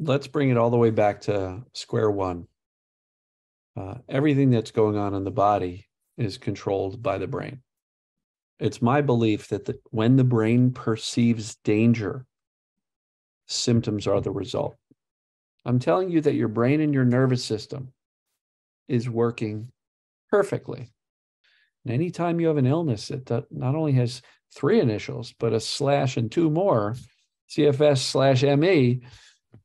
let's bring it all the way back to square one. Uh, everything that's going on in the body is controlled by the brain. It's my belief that the, when the brain perceives danger, symptoms are the result. I'm telling you that your brain and your nervous system is working perfectly. And anytime you have an illness that not only has three initials, but a slash and two more, CFS slash ME,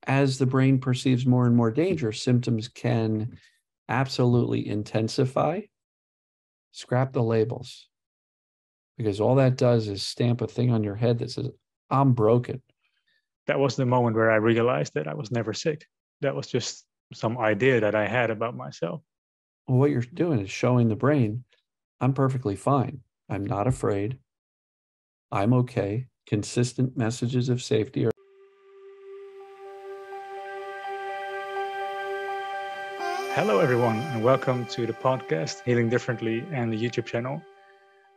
as the brain perceives more and more danger, symptoms can absolutely intensify. Scrap the labels because all that does is stamp a thing on your head that says, I'm broken. That was the moment where I realized that I was never sick. That was just some idea that I had about myself. Well, what you're doing is showing the brain, I'm perfectly fine. I'm not afraid. I'm okay. Consistent messages of safety are. Hello, everyone, and welcome to the podcast Healing Differently and the YouTube channel.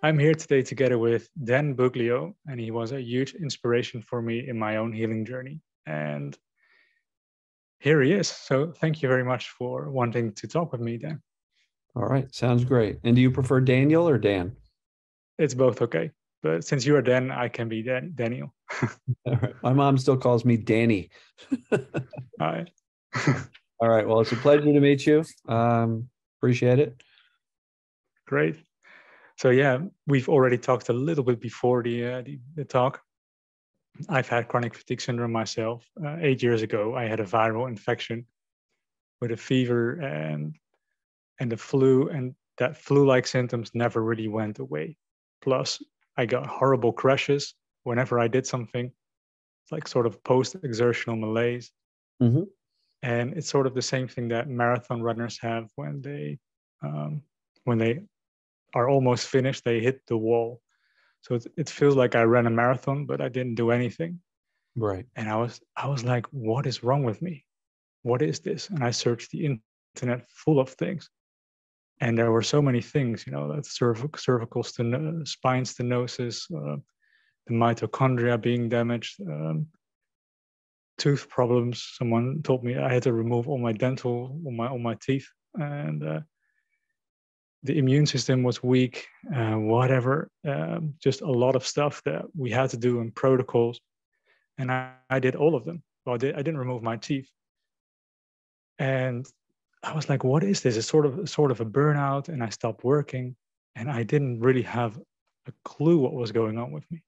I'm here today together with Dan Buglio, and he was a huge inspiration for me in my own healing journey. And here he is. So thank you very much for wanting to talk with me, Dan. All right, sounds great. And do you prefer Daniel or Dan? It's both okay. But since you are Dan, I can be Dan- Daniel. All right. My mom still calls me Danny. Hi. All right. Well, it's a pleasure to meet you. Um, appreciate it. Great. So yeah, we've already talked a little bit before the uh, the, the, talk. I've had chronic fatigue syndrome myself. Uh, eight years ago, I had a viral infection with a fever and and the flu, and that flu-like symptoms never really went away. Plus, I got horrible crashes whenever I did something, like sort of post-exertional malaise. Mm-hmm and it's sort of the same thing that marathon runners have when they um, when they are almost finished they hit the wall. So it, it feels like i ran a marathon but i didn't do anything. Right. And i was i was like what is wrong with me? What is this? And i searched the internet full of things. And there were so many things you know that cervical, cervical sten- spine stenosis uh, the mitochondria being damaged um, tooth problems. Someone told me I had to remove all my dental, all my all my teeth, and uh, the immune system was weak. Uh, whatever, um, just a lot of stuff that we had to do in protocols, and I, I did all of them. Well, I, did, I didn't remove my teeth, and I was like, "What is this?" It's sort of sort of a burnout, and I stopped working, and I didn't really have a clue what was going on with me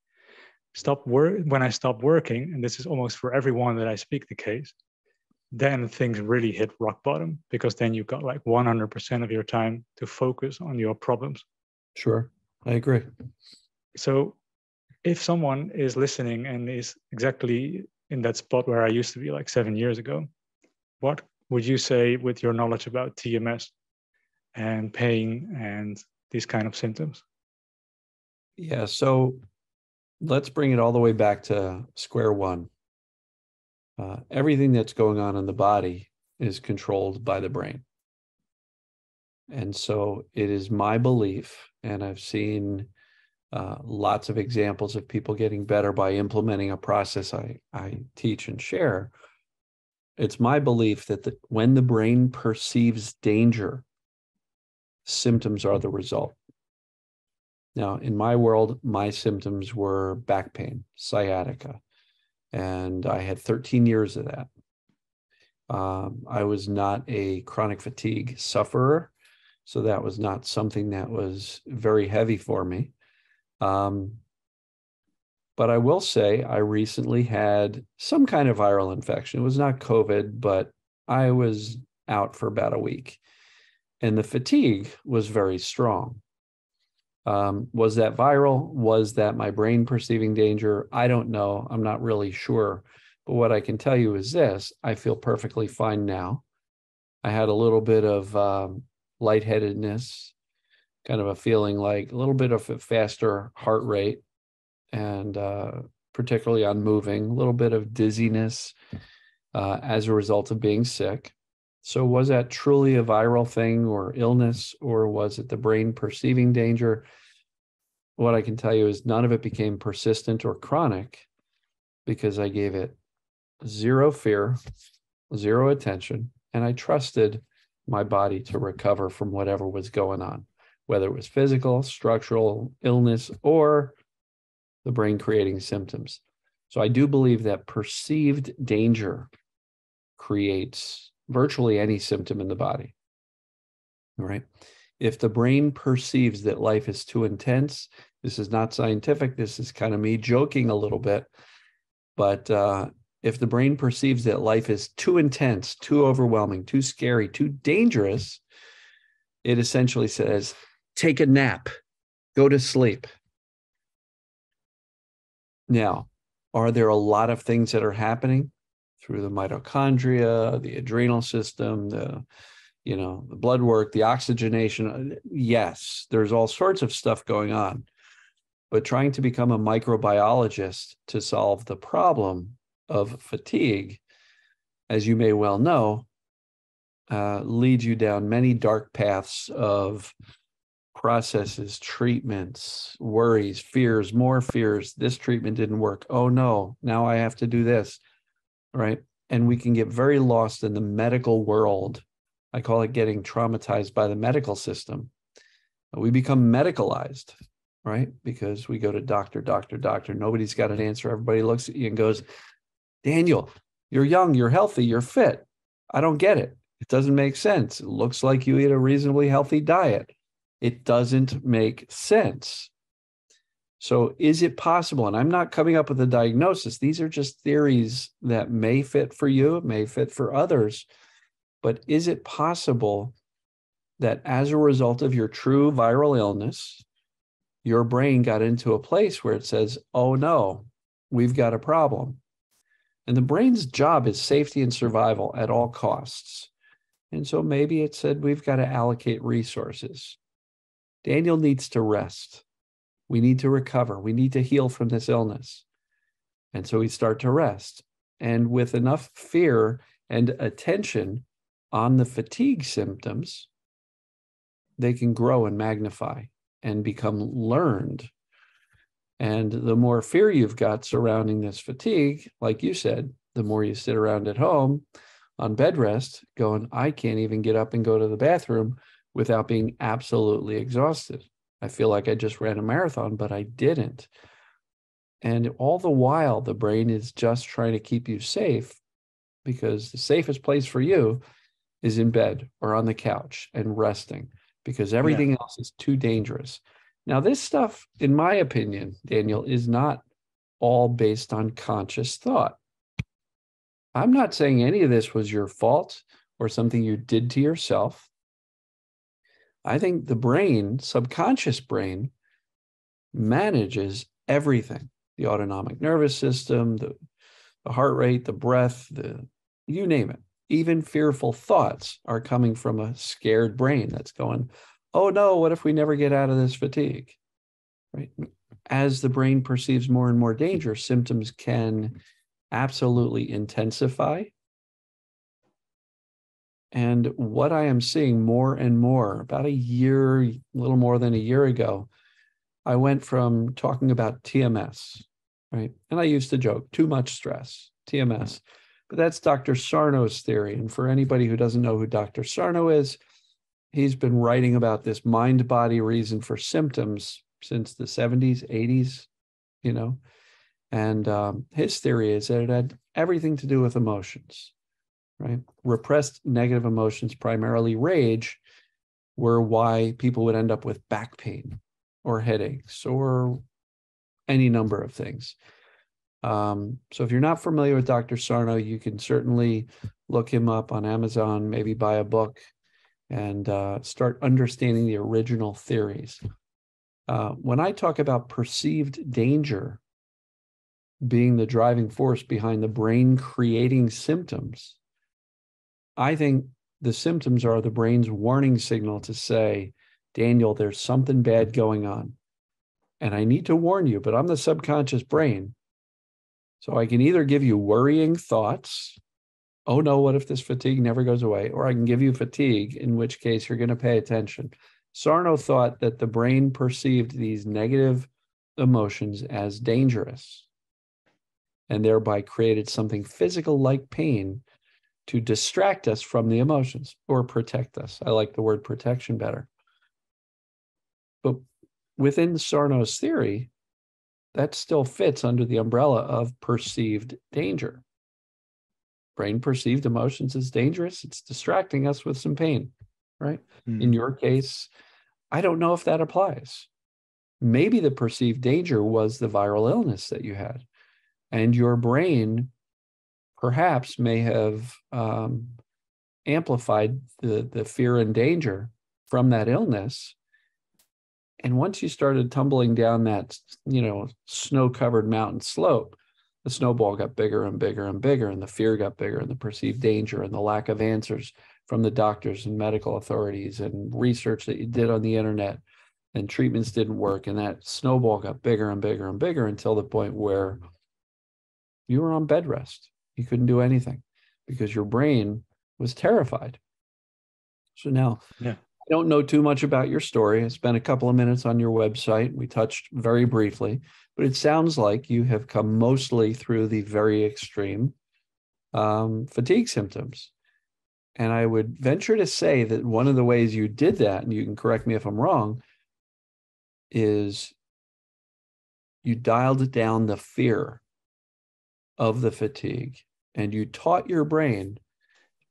stop work when I stopped working, and this is almost for everyone that I speak the case, then things really hit rock bottom because then you've got like 100% of your time to focus on your problems. Sure, I agree. So if someone is listening and is exactly in that spot where I used to be like seven years ago, what would you say with your knowledge about TMS and pain and these kind of symptoms? Yeah, so let's bring it all the way back to square one. Uh, everything that's going on in the body is controlled by the brain. And so it is my belief, and I've seen uh, lots of examples of people getting better by implementing a process I, I teach and share. It's my belief that the, when the brain perceives danger, symptoms are the result. Now, in my world, my symptoms were back pain, sciatica, and I had 13 years of that. Um, I was not a chronic fatigue sufferer, so that was not something that was very heavy for me. Um, but I will say I recently had some kind of viral infection. It was not COVID, but I was out for about a week. And the fatigue was very strong. Um, was that viral? Was that my brain perceiving danger? I don't know. I'm not really sure. But what I can tell you is this I feel perfectly fine now. I had a little bit of um, lightheadedness, kind of a feeling like a little bit of a faster heart rate, and uh, particularly on moving, a little bit of dizziness uh, as a result of being sick. So, was that truly a viral thing or illness, or was it the brain perceiving danger? What I can tell you is none of it became persistent or chronic because I gave it zero fear, zero attention, and I trusted my body to recover from whatever was going on, whether it was physical, structural illness, or the brain creating symptoms. So I do believe that perceived danger creates virtually any symptom in the body. Right. If the brain perceives that life is too intense, this is not scientific. This is kind of me joking a little bit. But uh, if the brain perceives that life is too intense, too overwhelming, too scary, too dangerous, it essentially says, take a nap, go to sleep. Now, are there a lot of things that are happening through the mitochondria, the adrenal system, the you know, the blood work, the oxygenation? Yes, there's all sorts of stuff going on. But trying to become a microbiologist to solve the problem of fatigue, as you may well know, uh, leads you down many dark paths of processes, treatments, worries, fears, more fears. This treatment didn't work. Oh no, now I have to do this. Right. And we can get very lost in the medical world. I call it getting traumatized by the medical system. We become medicalized, right? Because we go to doctor, doctor, doctor. Nobody's got an answer. Everybody looks at you and goes, Daniel, you're young, you're healthy, you're fit. I don't get it. It doesn't make sense. It looks like you eat a reasonably healthy diet. It doesn't make sense. So, is it possible? And I'm not coming up with a diagnosis. These are just theories that may fit for you, may fit for others. But is it possible that as a result of your true viral illness, your brain got into a place where it says, oh no, we've got a problem? And the brain's job is safety and survival at all costs. And so maybe it said, we've got to allocate resources. Daniel needs to rest. We need to recover. We need to heal from this illness. And so we start to rest. And with enough fear and attention on the fatigue symptoms, they can grow and magnify and become learned. And the more fear you've got surrounding this fatigue, like you said, the more you sit around at home on bed rest going, I can't even get up and go to the bathroom without being absolutely exhausted. I feel like I just ran a marathon, but I didn't. And all the while, the brain is just trying to keep you safe because the safest place for you is in bed or on the couch and resting because everything yeah. else is too dangerous. Now, this stuff, in my opinion, Daniel, is not all based on conscious thought. I'm not saying any of this was your fault or something you did to yourself. I think the brain, subconscious brain, manages everything the autonomic nervous system, the, the heart rate, the breath, the you name it. Even fearful thoughts are coming from a scared brain that's going, oh no, what if we never get out of this fatigue? Right. As the brain perceives more and more danger, symptoms can absolutely intensify and what I am seeing more and more, about a year, a little more than a year ago, I went from talking about TMS, right? And I used to joke, too much stress, TMS. But that's Dr. Sarno's theory. And for anybody who doesn't know who Dr. Sarno is, he's been writing about this mind body reason for symptoms since the 70s, 80s, you know. And um, his theory is that it had everything to do with emotions right? Repressed negative emotions, primarily rage, were why people would end up with back pain or headaches or any number of things. Um, so if you're not familiar with Dr. Sarno, you can certainly look him up on Amazon, maybe buy a book and uh, start understanding the original theories. Uh, when I talk about perceived danger being the driving force behind the brain creating symptoms, I think the symptoms are the brain's warning signal to say, Daniel, there's something bad going on. And I need to warn you, but I'm the subconscious brain. So I can either give you worrying thoughts. Oh no, what if this fatigue never goes away? Or I can give you fatigue, in which case you're going to pay attention. Sarno thought that the brain perceived these negative emotions as dangerous and thereby created something physical like pain to distract us from the emotions or protect us. I like the word protection better. But within Sarno's theory, that still fits under the umbrella of perceived danger. Brain perceived emotions as dangerous. It's distracting us with some pain, right? Mm. In your case, I don't know if that applies. Maybe the perceived danger was the viral illness that you had, and your brain perhaps may have um, amplified the, the fear and danger from that illness and once you started tumbling down that, you know, snow covered mountain slope, the snowball got bigger and bigger and bigger, and the fear got bigger, and the perceived danger and the lack of answers from the doctors and medical authorities and research that you did on the internet and treatments didn't work. And that snowball got bigger and bigger and bigger until the point where you were on bed rest. You couldn't do anything because your brain was terrified. So now, yeah don't know too much about your story. I spent a couple of minutes on your website. We touched very briefly, but it sounds like you have come mostly through the very extreme um, fatigue symptoms. And I would venture to say that one of the ways you did that, and you can correct me if I'm wrong, is you dialed down the fear of the fatigue and you taught your brain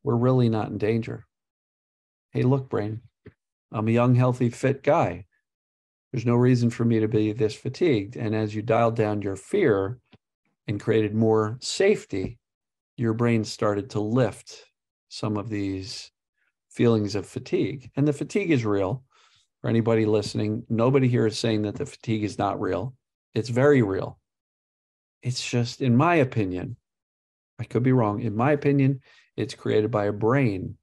we're really not in danger. Hey, look, brain, I'm a young, healthy, fit guy. There's no reason for me to be this fatigued. And as you dialed down your fear and created more safety, your brain started to lift some of these feelings of fatigue. And the fatigue is real. For anybody listening, nobody here is saying that the fatigue is not real. It's very real. It's just, in my opinion, I could be wrong. In my opinion, it's created by a brain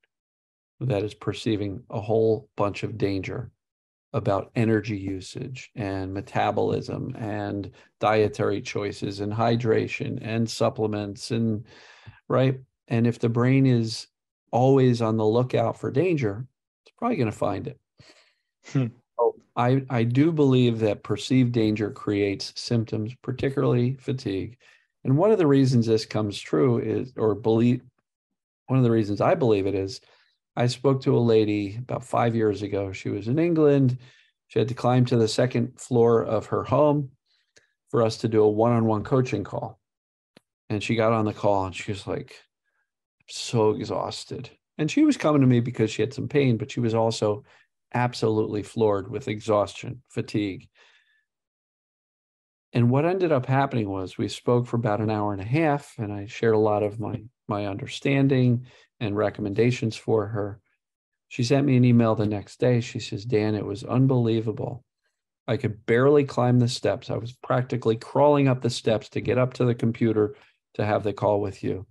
that is perceiving a whole bunch of danger about energy usage and metabolism and dietary choices and hydration and supplements and right and if the brain is always on the lookout for danger it's probably going to find it hmm. so I, I do believe that perceived danger creates symptoms particularly fatigue and one of the reasons this comes true is or believe one of the reasons i believe it is I spoke to a lady about five years ago. She was in England. She had to climb to the second floor of her home for us to do a one on one coaching call. And she got on the call and she was like, so exhausted. And she was coming to me because she had some pain, but she was also absolutely floored with exhaustion, fatigue. And what ended up happening was we spoke for about an hour and a half, and I shared a lot of my my understanding and recommendations for her. She sent me an email the next day. She says, Dan, it was unbelievable. I could barely climb the steps. I was practically crawling up the steps to get up to the computer to have the call with you.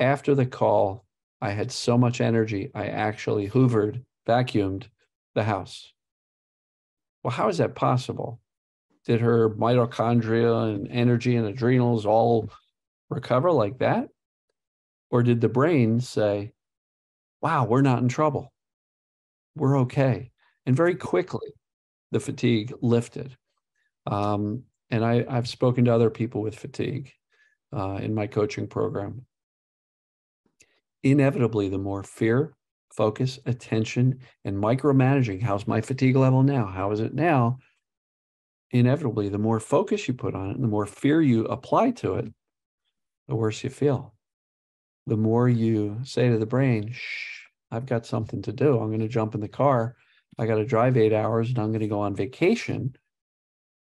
After the call, I had so much energy, I actually hoovered, vacuumed the house. Well, how is that possible? Did her mitochondria and energy and adrenals all recover like that? Or did the brain say, wow, we're not in trouble? We're okay. And very quickly, the fatigue lifted. Um, and I, have spoken to other people with fatigue uh, in my coaching program. Inevitably, the more fear, focus, attention, and micromanaging how's my fatigue level now? How is it now? Inevitably, the more focus you put on it the more fear you apply to it, the worse you feel the more you say to the brain, shh, I've got something to do. I'm going to jump in the car. I got to drive eight hours and I'm going to go on vacation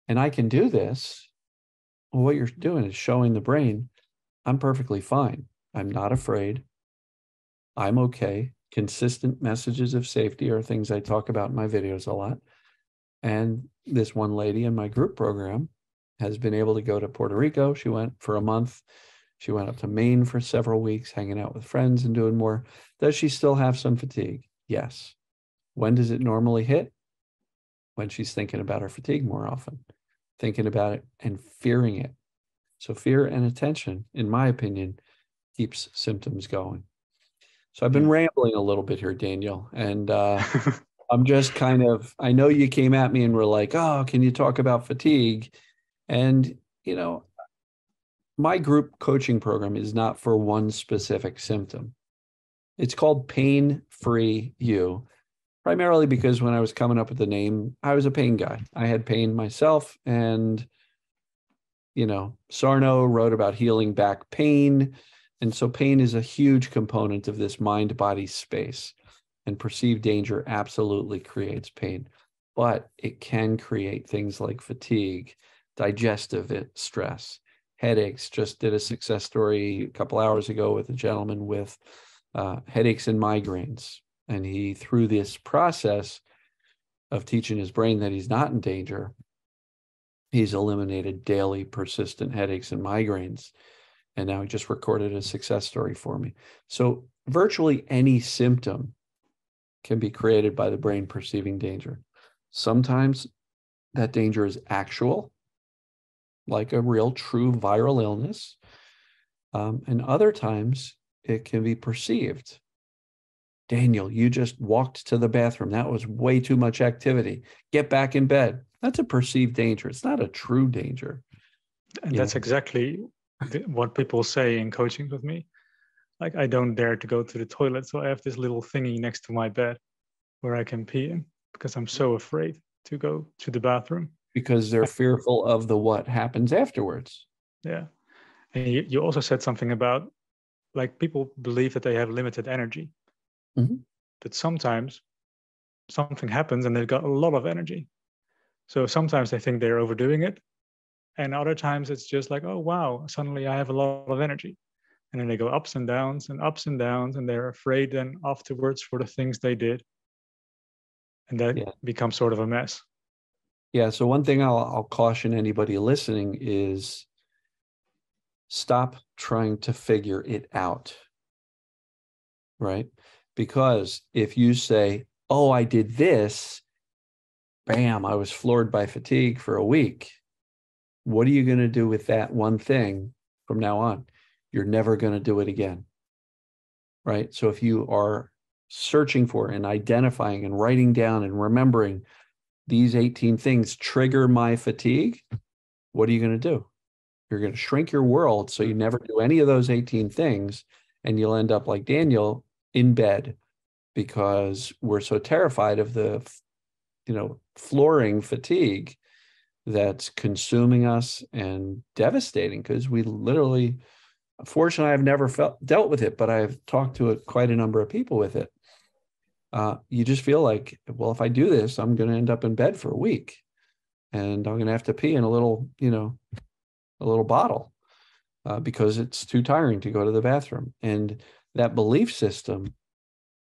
and I can do this. Well, what you're doing is showing the brain, I'm perfectly fine. I'm not afraid. I'm okay. Consistent messages of safety are things I talk about in my videos a lot. And this one lady in my group program has been able to go to Puerto Rico. She went for a month she went up to Maine for several weeks, hanging out with friends and doing more. Does she still have some fatigue? Yes. When does it normally hit? When she's thinking about her fatigue more often, thinking about it and fearing it. So, fear and attention, in my opinion, keeps symptoms going. So, I've been rambling a little bit here, Daniel, and uh, I'm just kind of, I know you came at me and were like, oh, can you talk about fatigue? And, you know, my group coaching program is not for one specific symptom. It's called Pain Free You, primarily because when I was coming up with the name, I was a pain guy. I had pain myself. And, you know, Sarno wrote about healing back pain. And so pain is a huge component of this mind body space. And perceived danger absolutely creates pain, but it can create things like fatigue, digestive stress, headaches. Just did a success story a couple hours ago with a gentleman with uh, headaches and migraines. And he, through this process of teaching his brain that he's not in danger, he's eliminated daily persistent headaches and migraines. And now he just recorded a success story for me. So, virtually any symptom can be created by the brain perceiving danger. Sometimes that danger is actual, like a real true viral illness. Um, and other times it can be perceived. Daniel, you just walked to the bathroom. That was way too much activity. Get back in bed. That's a perceived danger. It's not a true danger. And that's know? exactly what people say in coaching with me. Like, I don't dare to go to the toilet. So I have this little thingy next to my bed where I can pee in because I'm so afraid to go to the bathroom. Because they're fearful of the what happens afterwards. Yeah. And you, you also said something about like people believe that they have limited energy mm-hmm. but sometimes something happens and they've got a lot of energy so sometimes they think they're overdoing it and other times it's just like oh wow suddenly i have a lot of energy and then they go ups and downs and ups and downs and they're afraid then afterwards for the things they did and that yeah. becomes sort of a mess yeah so one thing I'll, I'll caution anybody listening is stop trying to figure it out. Right? Because if you say, oh, I did this, bam, I was floored by fatigue for a week. What are you going to do with that one thing from now on? You're never going to do it again. Right? So if you are searching for and identifying and writing down and remembering these 18 things trigger my fatigue, what are you going to do? You're going to shrink your world so you never do any of those 18 things. And you'll end up like Daniel in bed because we're so terrified of the, you know, flooring fatigue that's consuming us and devastating because we literally, fortunately, I've never felt dealt with it, but I've talked to a, quite a number of people with it. Uh, you just feel like, well, if I do this, I'm going to end up in bed for a week and I'm going to have to pee in a little, you know, a little bottle uh, because it's too tiring to go to the bathroom. And that belief system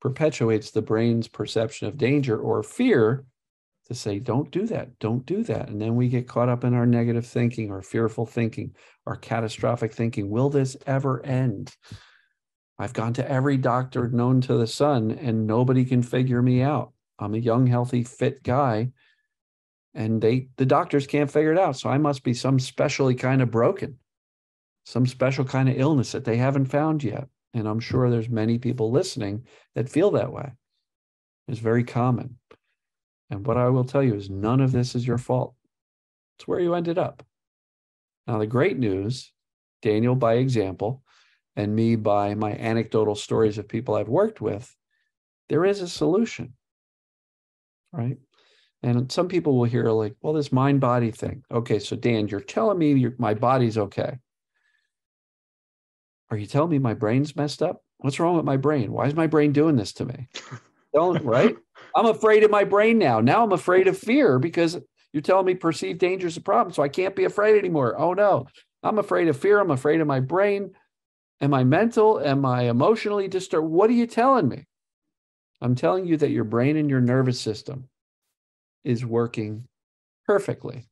perpetuates the brain's perception of danger or fear to say, don't do that, don't do that. And then we get caught up in our negative thinking or fearful thinking or catastrophic thinking. Will this ever end? I've gone to every doctor known to the sun and nobody can figure me out. I'm a young, healthy, fit guy and they the doctors can't figure it out so i must be some specially kind of broken some special kind of illness that they haven't found yet and i'm sure there's many people listening that feel that way it's very common and what i will tell you is none of this is your fault it's where you ended up now the great news daniel by example and me by my anecdotal stories of people i've worked with there is a solution right and some people will hear like, well, this mind body thing. Okay, so Dan, you're telling me my body's okay. Are you telling me my brain's messed up? What's wrong with my brain? Why is my brain doing this to me? Don't, right? I'm afraid of my brain now. Now I'm afraid of fear because you're telling me perceived danger is a problem. So I can't be afraid anymore. Oh no, I'm afraid of fear. I'm afraid of my brain. Am I mental? Am I emotionally disturbed? What are you telling me? I'm telling you that your brain and your nervous system is working perfectly.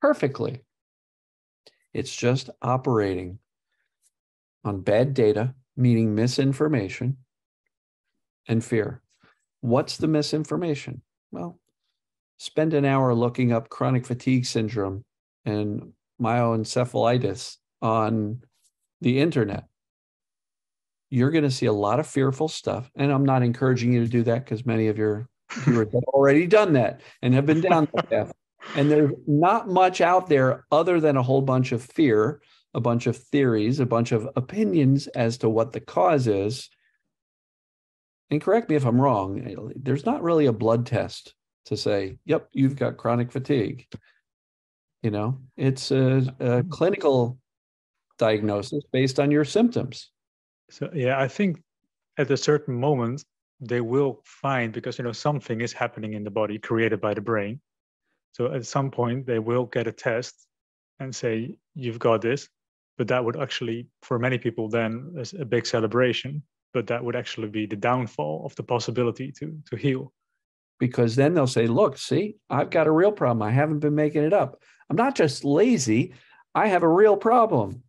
Perfectly. It's just operating on bad data, meaning misinformation and fear. What's the misinformation? Well, spend an hour looking up chronic fatigue syndrome and myoencephalitis on the internet. You're going to see a lot of fearful stuff. And I'm not encouraging you to do that because many of your viewers have already done that and have been down that path. And there's not much out there other than a whole bunch of fear a bunch of theories, a bunch of opinions as to what the cause is. And correct me if I'm wrong, there's not really a blood test to say, yep, you've got chronic fatigue. You know, it's a, a clinical diagnosis based on your symptoms. So, yeah, I think at a certain moment, they will find because you know something is happening in the body created by the brain. So at some point they will get a test and say you've got this. But that would actually for many people then is a big celebration. But that would actually be the downfall of the possibility to to heal because then they'll say look see i've got a real problem i haven't been making it up i'm not just lazy i have a real problem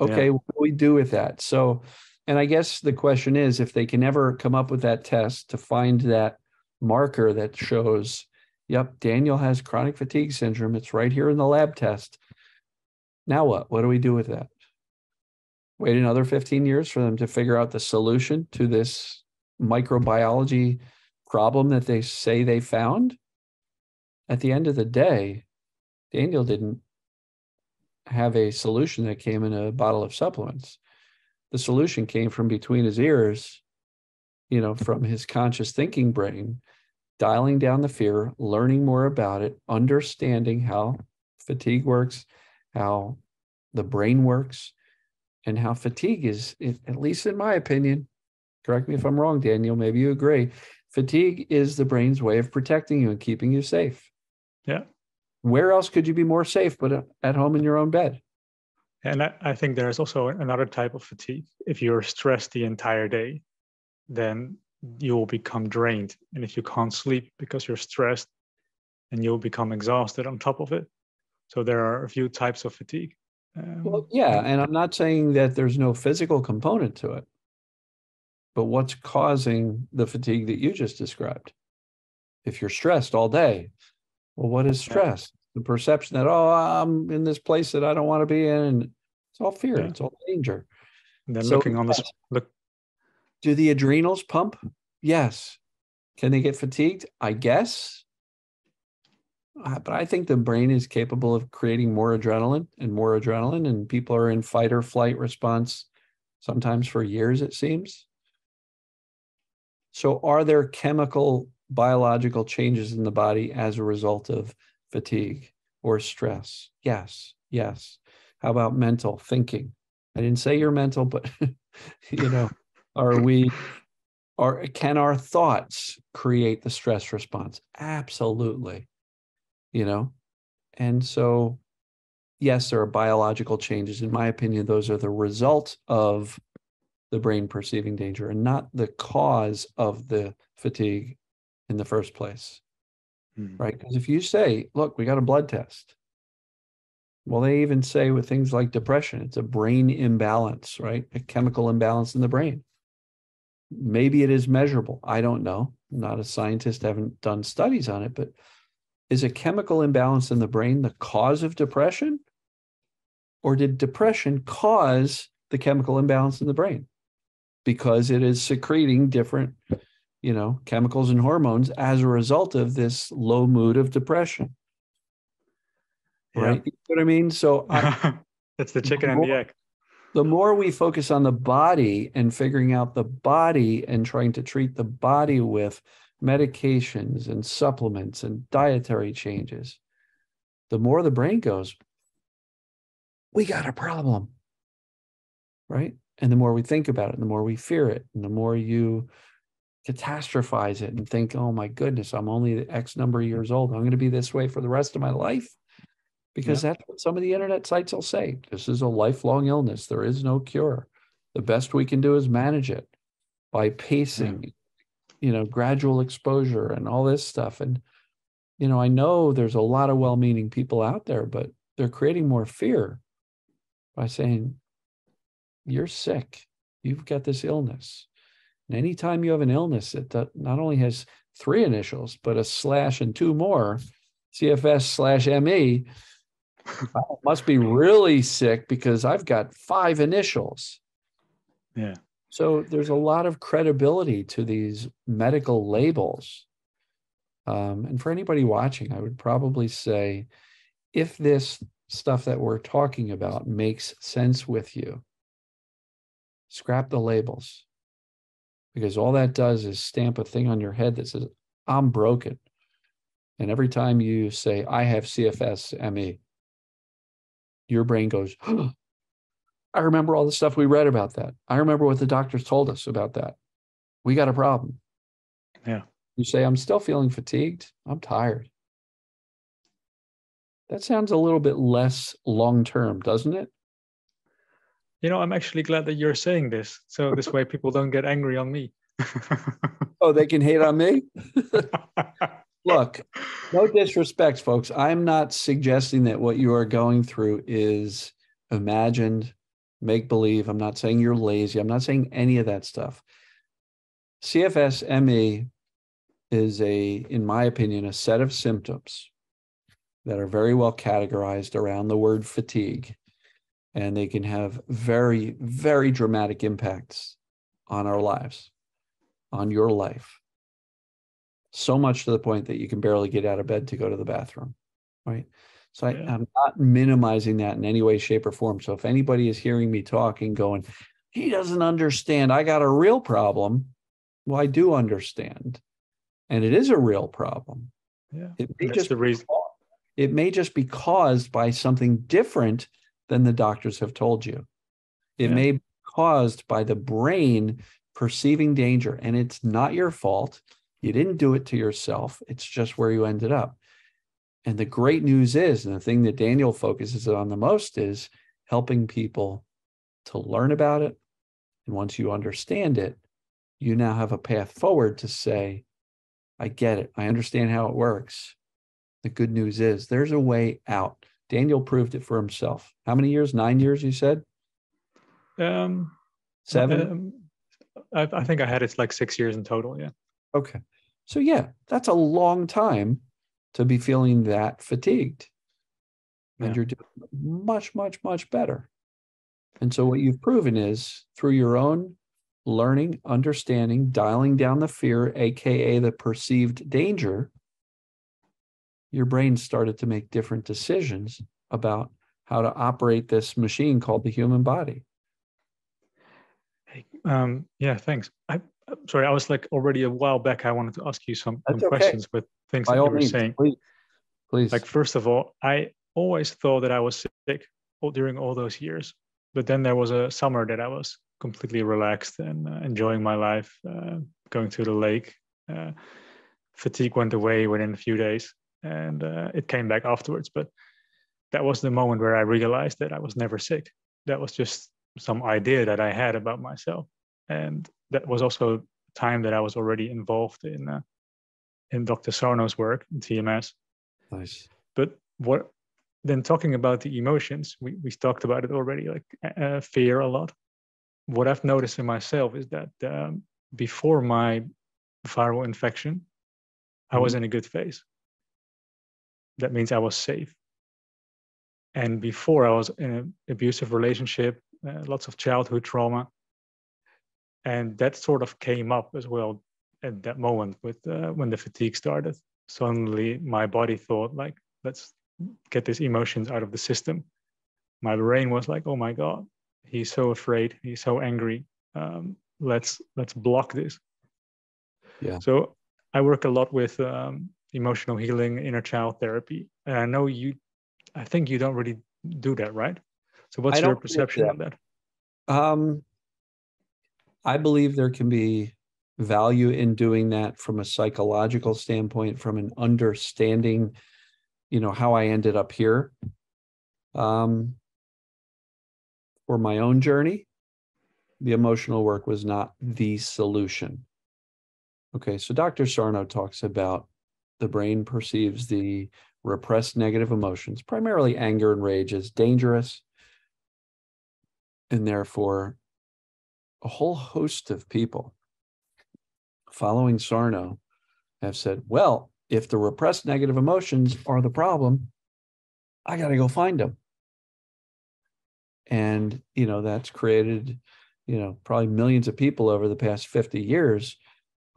okay yeah. what do we do with that so and I guess the question is if they can ever come up with that test to find that marker that shows, yep, Daniel has chronic fatigue syndrome. It's right here in the lab test. Now what? What do we do with that? Wait another 15 years for them to figure out the solution to this microbiology problem that they say they found? At the end of the day, Daniel didn't have a solution that came in a bottle of supplements the solution came from between his ears, you know, from his conscious thinking brain, dialing down the fear, learning more about it, understanding how fatigue works, how the brain works, and how fatigue is, at least in my opinion, correct me if I'm wrong, Daniel, maybe you agree. Fatigue is the brain's way of protecting you and keeping you safe. Yeah. Where else could you be more safe but at home in your own bed? And I, I think there's also another type of fatigue. If you're stressed the entire day, then you will become drained. And if you can't sleep because you're stressed, and you'll become exhausted on top of it. So there are a few types of fatigue. Um, well, yeah, and I'm not saying that there's no physical component to it, but what's causing the fatigue that you just described? If you're stressed all day, well, what is stress? the perception that oh i'm in this place that i don't want to be in and it's all fear yeah. it's all danger. And then so, looking on this look do the adrenals pump? Yes. Can they get fatigued? I guess. Uh, but i think the brain is capable of creating more adrenaline and more adrenaline and people are in fight or flight response sometimes for years it seems so are there chemical biological changes in the body as a result of fatigue or stress? Yes, yes. How about mental thinking? I didn't say you're mental, but you know, are we are can our thoughts create the stress response? Absolutely. You know, and so yes, there are biological changes. In my opinion, those are the result of the brain perceiving danger and not the cause of the fatigue in the first place mm. right? Because if you say, look, we got a blood test, well, they even say with things like depression, it's a brain imbalance, right? A chemical imbalance in the brain. Maybe it is measurable. I don't know. I'm not a scientist, haven't done studies on it, but is a chemical imbalance in the brain the cause of depression? Or did depression cause the chemical imbalance in the brain? Because it is secreting different you know, chemicals and hormones as a result of this low mood of depression. Yeah. Right. You know what I mean? So I, that's the chicken the more, and the egg. The more we focus on the body and figuring out the body and trying to treat the body with medications and supplements and dietary changes, the more the brain goes, we got a problem. Right. And the more we think about it, the more we fear it, and the more you catastrophize it and think, oh my goodness, I'm only X number of years old. I'm going to be this way for the rest of my life. Because that's what some of the internet sites will say. This is a lifelong illness. There is no cure. The best we can do is manage it by pacing, yeah. you know, gradual exposure and all this stuff. And, you know, I know there's a lot of well meaning people out there, but they're creating more fear by saying, you're sick. You've got this illness and anytime you have an illness that not only has three initials, but a slash and two more, CFS slash ME, must be really sick because I've got five initials. Yeah. So there's a lot of credibility to these medical labels. Um, and for anybody watching, I would probably say if this stuff that we're talking about makes sense with you, scrap the labels because all that does is stamp a thing on your head that says, I'm broken. And every time you say, I have CFS ME, your brain goes, oh, I remember all the stuff we read about that. I remember what the doctors told us about that. We got a problem. Yeah. You say, I'm still feeling fatigued. I'm tired. That sounds a little bit less long term, doesn't it? You know, I'm actually glad that you're saying this. So this way people don't get angry on me. oh, they can hate on me? Look, no disrespect, folks. I'm not suggesting that what you are going through is imagined, make believe. I'm not saying you're lazy. I'm not saying any of that stuff. CFS ME is a, in my opinion, a set of symptoms that are very well categorized around the word fatigue. And they can have very, very dramatic impacts on our lives, on your life. So much to the point that you can barely get out of bed to go to the bathroom. Right. So I, am not minimizing that in any way, shape, or form. So if anybody is hearing me talking, going, he doesn't understand, I got a real problem. Well, I do understand. And it is a real problem. Yeah. It may just the reason it may just be caused by something different than the doctors have told you. It yeah. may be caused by the brain perceiving danger, and it's not your fault. You didn't do it to yourself, it's just where you ended up. And the great news is, and the thing that Daniel focuses on the most is helping people to learn about it. And once you understand it, you now have a path forward to say, I get it. I understand how it works. The good news is there's a way out. Daniel proved it for himself. How many years? Nine years, you said? Um, Seven? Um, I, I think I had it like six years in total. Yeah. Okay. So, yeah, that's a long time to be feeling that fatigued. And yeah. you're doing much, much, much better. And so, what you've proven is through your own learning, understanding, dialing down the fear, AKA the perceived danger, your brain started to make different decisions about how to operate this machine called the human body. Hey, um, yeah, thanks. I, sorry, I was like already a while back. I wanted to ask you some, some okay. questions with things By that you were means, saying. Please, please. Like first of all, I always thought that I was sick during all those years, but then there was a summer that I was completely relaxed and uh, enjoying my life, uh, going to the lake. Uh, fatigue went away within a few days and uh, it came back afterwards. But that was the moment where I realized that I was never sick. That was just some idea that I had about myself, and that was also time that I was already involved in uh, in Dr. Sarno's work in TMS. Nice. But what then talking about the emotions, we we talked about it already, like uh, fear a lot. What I've noticed in myself is that um, before my viral infection, I was mm-hmm. in a good phase that means I was safe. And before I was in an abusive relationship, uh, lots of childhood trauma. And that sort of came up as well at that moment with uh, when the fatigue started. Suddenly my body thought like, let's get these emotions out of the system. My brain was like, oh my God, he's so afraid, he's so angry. Um, let's let's block this. Yeah. So I work a lot with um, emotional healing, inner child therapy. And I know you, I think you don't really do that, right? So what's your perception that. of that? Um, I believe there can be value in doing that from a psychological standpoint, from an understanding, you know, how I ended up here. Um, for my own journey, the emotional work was not the solution. Okay, so Dr. Sarno talks about the brain perceives the repressed negative emotions, primarily anger and rage, as dangerous. And therefore, a whole host of people following Sarno have said, well, if the repressed negative emotions are the problem, I got to go find them. And, you know, that's created, you know, probably millions of people over the past 50 years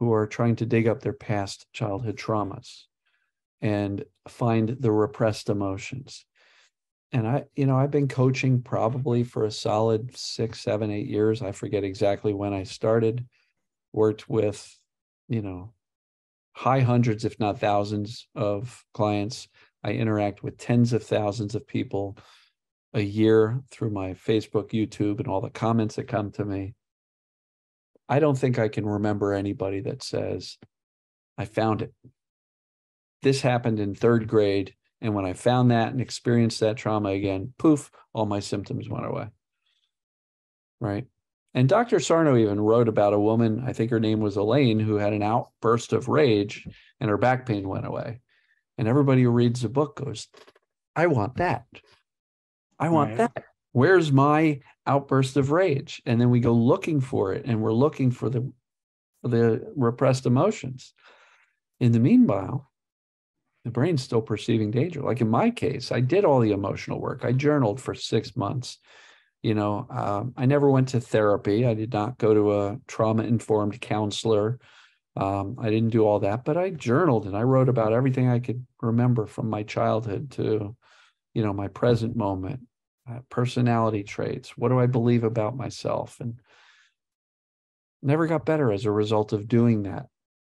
who are trying to dig up their past childhood traumas and find the repressed emotions. and I, you know, I've been coaching probably for a solid six, seven, eight years. I forget exactly when I started. Worked with, you know, high hundreds, if not thousands, of clients. I interact with tens of thousands of people a year through my Facebook, YouTube, and all the comments that come to me. I don't think I can remember anybody that says, I found it. This happened in third grade and when I found that and experienced that trauma again, poof, all my symptoms went away. Right. And Dr. Sarno even wrote about a woman, I think her name was Elaine, who had an outburst of rage and her back pain went away. And everybody who reads the book goes, I want that. I want right. that. Where's my outburst of rage? And then we go looking for it and we're looking for the the repressed emotions. In the meanwhile, the brain's still perceiving danger. Like in my case, I did all the emotional work. I journaled for six months. You know, um, I never went to therapy. I did not go to a trauma informed counselor. Um, I didn't do all that, but I journaled and I wrote about everything I could remember from my childhood to, you know, my present moment, uh, personality traits. What do I believe about myself? And never got better as a result of doing that.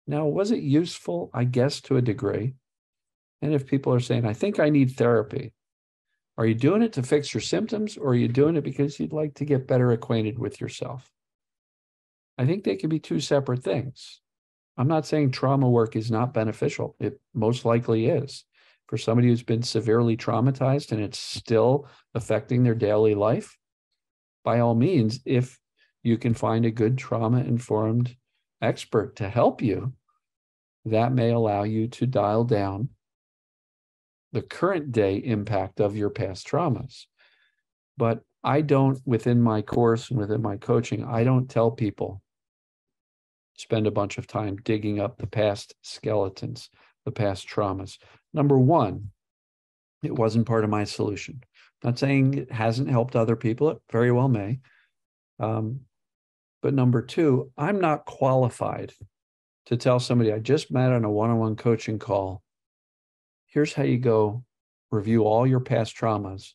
Now, was it useful? I guess to a degree. And if people are saying, I think I need therapy, are you doing it to fix your symptoms or are you doing it because you'd like to get better acquainted with yourself? I think they can be two separate things. I'm not saying trauma work is not beneficial. It most likely is. For somebody who's been severely traumatized and it's still affecting their daily life, by all means, if you can find a good trauma informed expert to help you, that may allow you to dial down the current day impact of your past traumas. But I don't, within my course and within my coaching, I don't tell people spend a bunch of time digging up the past skeletons, the past traumas. Number one, it wasn't part of my solution. I'm not saying it hasn't helped other people, it very well may. Um, but number two, I'm not qualified to tell somebody I just met on a one on one coaching call here's how you go review all your past traumas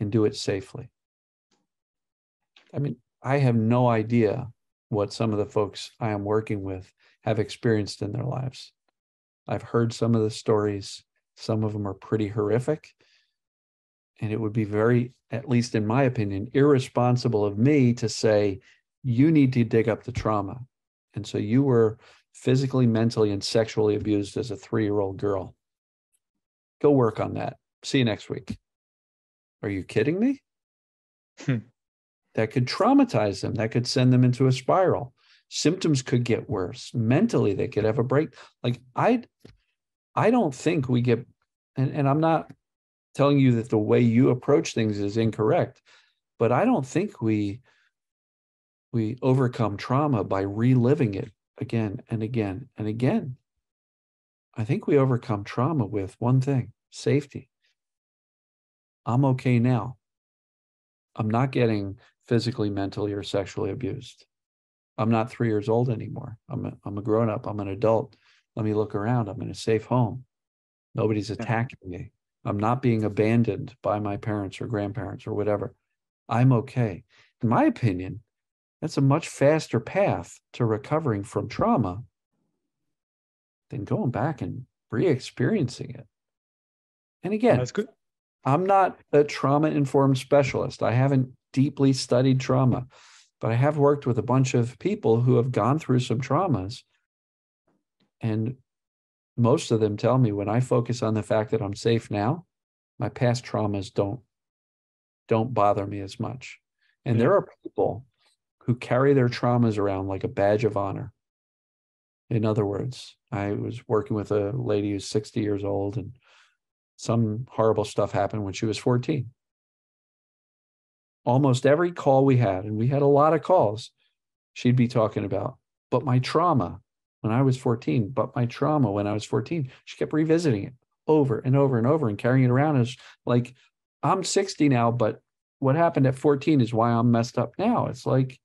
and do it safely. I mean, I have no idea what some of the folks I am working with have experienced in their lives. I've heard some of the stories, some of them are pretty horrific. And it would be very, at least in my opinion, irresponsible of me to say, you need to dig up the trauma. And so you were physically, mentally, and sexually abused as a three year old girl. Go work on that. See you next week. Are you kidding me? Hmm. That could traumatize them. That could send them into a spiral. Symptoms could get worse. Mentally, they could have a break. Like I, I don't think we get, and, and I'm not telling you that the way you approach things is incorrect, but I don't think we we overcome trauma by reliving it again and again and again. I think we overcome trauma with one thing safety. I'm okay now. I'm not getting physically, mentally, or sexually abused. I'm not three years old anymore. I'm a, I'm a grown up. I'm an adult. Let me look around. I'm in a safe home. Nobody's attacking me. I'm not being abandoned by my parents or grandparents or whatever. I'm okay. In my opinion, that's a much faster path to recovering from trauma than going back and re-experiencing it. And again, that's good. I'm not a trauma informed specialist. I haven't deeply studied trauma, but I have worked with a bunch of people who have gone through some traumas. And most of them tell me when I focus on the fact that I'm safe now, my past traumas don't don't bother me as much. And yeah. there are people who carry their traumas around like a badge of honor. In other words, I was working with a lady who's 60 years old and some horrible stuff happened when she was 14. Almost every call we had, and we had a lot of calls, she'd be talking about, but my trauma when I was 14, but my trauma when I was 14. She kept revisiting it over and over and over and carrying it around as like, I'm 60 now, but what happened at 14 is why I'm messed up now. It's like,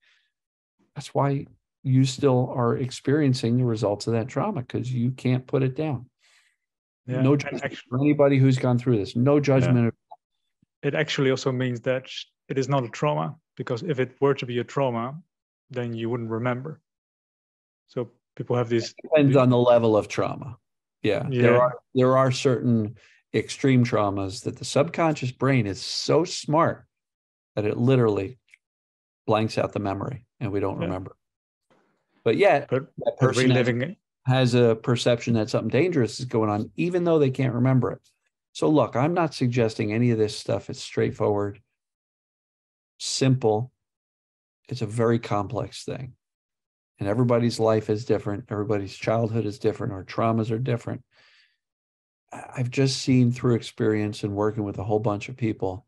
that's why you still are experiencing the results of that trauma because you can't put it down. Yeah, no judgment actually, for anybody who's gone through this. No judgment. Yeah. it actually also means that it is not a trauma because if it were to be a trauma, then you wouldn't remember. So people have these depends on the level of trauma. Yeah, Yeah. there are there are certain extreme traumas that the subconscious brain is so smart that it literally blanks out the memory and we don't Yeah. remember. But yet but, that person has, it. has a perception that something dangerous is going on, even though they can't remember it. So look, I'm not suggesting any of this stuff is straightforward, simple. It's a very complex thing. And everybody's life is different. Everybody's childhood is different. Our traumas are different. I've just seen through experience and working with a whole bunch of people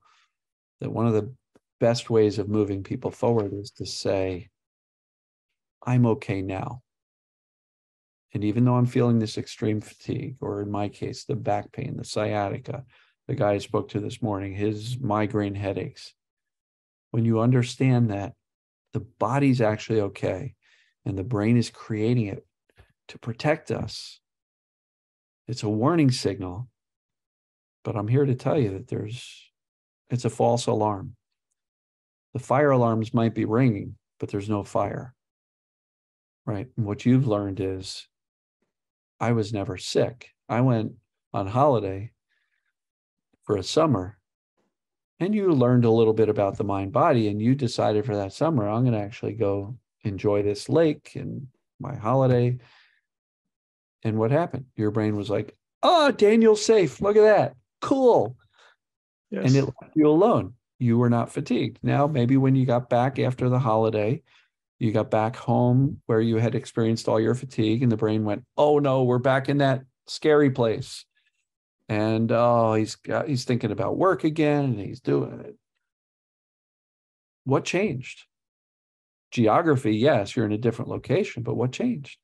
that one of the best ways of moving people forward is to say, I'm okay now. And even though I'm feeling this extreme fatigue, or in my case, the back pain, the sciatica, the guy I spoke to this morning, his migraine headaches, when you understand that the body's actually okay and the brain is creating it to protect us, it's a warning signal. But I'm here to tell you that there's, it's a false alarm. The fire alarms might be ringing, but there's no fire. Right. And what you've learned is I was never sick. I went on holiday for a summer and you learned a little bit about the mind body and you decided for that summer i'm going to actually go enjoy this lake and my holiday. And what happened? Your brain was like oh daniel's safe. Look at that. Cool. Yes. and it left you alone. You were not fatigued. Now maybe when you got back after the holiday you got back home where you had experienced all your fatigue and the brain went oh no we're back in that scary place and oh he's got, he's thinking about work again and he's doing it. What changed? Geography yes you're in a different location but what changed?